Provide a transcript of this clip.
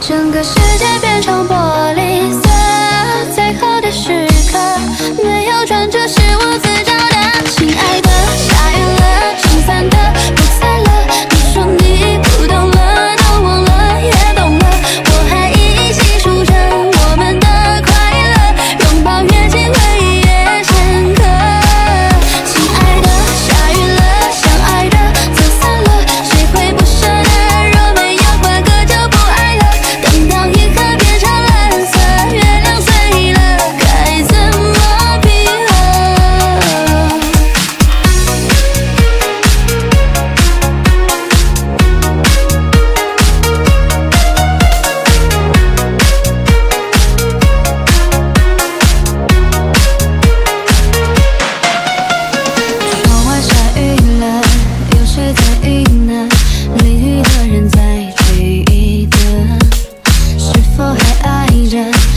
整个世界变成玻璃。danger.